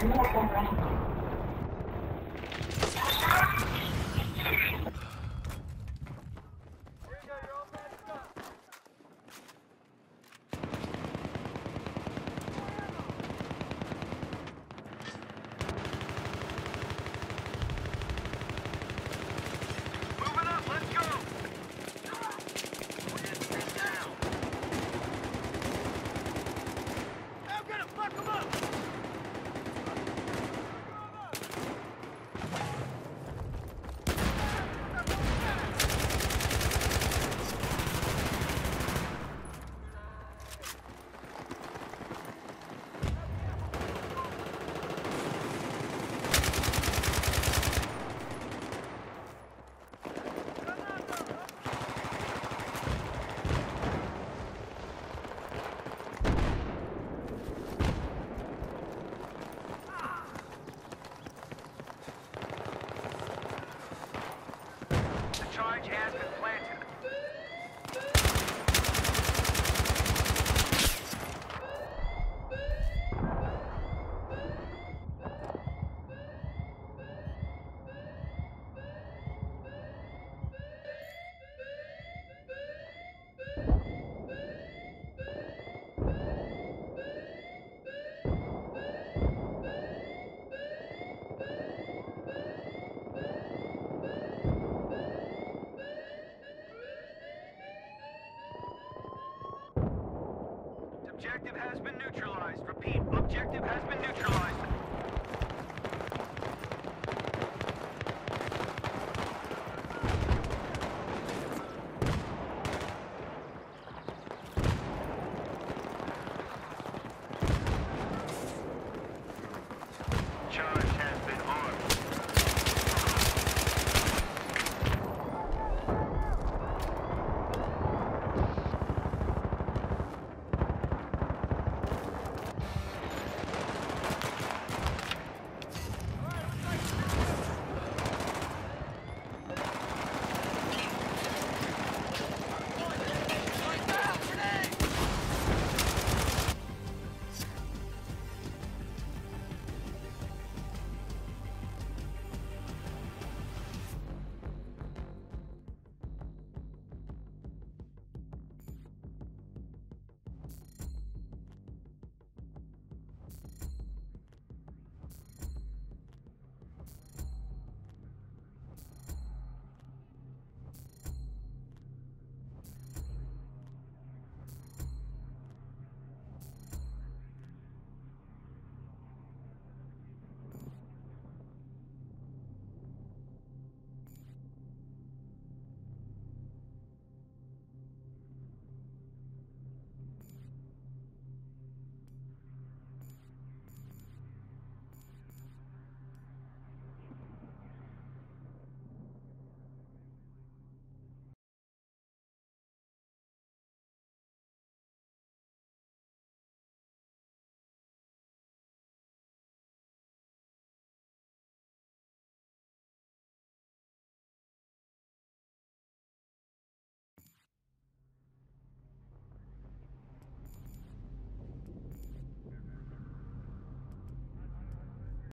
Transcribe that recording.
Gracias. Objective has been neutralized.